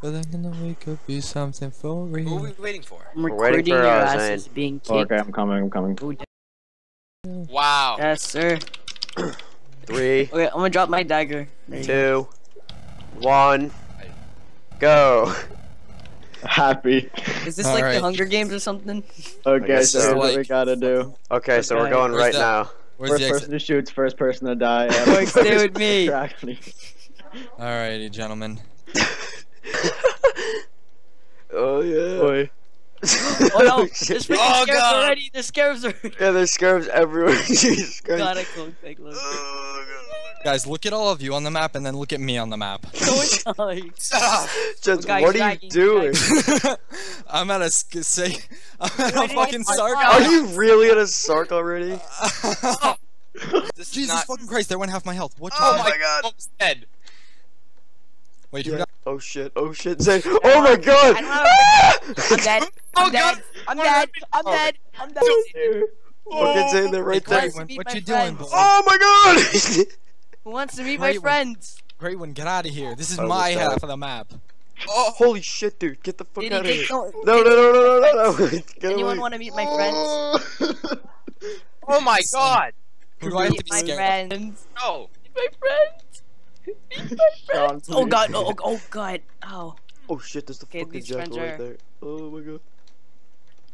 But then in the week could be something for Who are we waiting for? I'm We're waiting recording for, your asses Zane. being kicked. Oh, okay, I'm coming. I'm coming. Wow. Yes, sir. Three, Okay, I'm gonna drop my dagger. There two, one, go. Happy. Is this like Alright. the Hunger Games or something? Okay, so so. what we gotta do. Okay, so we're going Where's right that? now. Where's First the person exit? to shoot's first person to die. Quick, stay with me. Track me. Alrighty, gentlemen. oh yeah. Boy. Oh no, shit. there's freaking Oh, scarabs God. already. There's scarabs already. Yeah, there's scarabs everywhere. Jesus Christ. Oh, god, I close, I close. Oh, Guys, look at all of you on the map and then look at me on the map. So. Shut up. God. Jens, Guys, what are you doing? I'm at a sk- say. I'm at a fucking wait, Sark. Are you really at a Sark already? Jesus not. fucking Christ! There went half my health. What? Oh just my god. Almost dead. Wait, Yeah. got- Oh shit, oh shit, Zane. Oh my god! I don't have- I'm dead. Oh, I'm dead. God. I'm dead. I'm Oh. dead. I'm dead. Fucking Zane, they're right there. Great one, what my you doing, boy? Oh my god! Who wants to meet my one. friends? Great one, get out of here. This is I my almost died. half of the map. Oh. Holy shit, dude, get the fuck out of here. no? No, no, no, no, no, no, no. Anyone want to meet my oh. friends? Oh my god. Who do I have to be scared of? friends. No. Meet my friends. Meet. Oh god. Oh, oh, oh god. Oh. Oh shit, there's the Okay, fucking these jackal right there. Oh my god.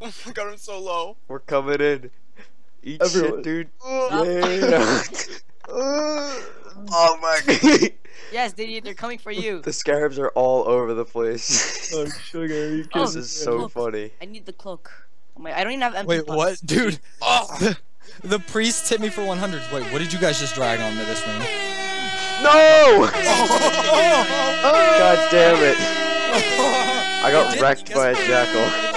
Oh my god, I'm so low. We're coming in. Eat Everyone. shit, dude. Stop. Yeah. oh my god. Yes, they they're coming for you. The scarabs are all over the place. Oh, sugar, you Oh, this is so look. funny. I need the cloak. Oh my! I don't even have empty. Wait, pots. what, dude? Oh. The priest hit me for 100. Wait, what did you guys just drag onto this room? No! God damn it. I got wrecked by a jackal.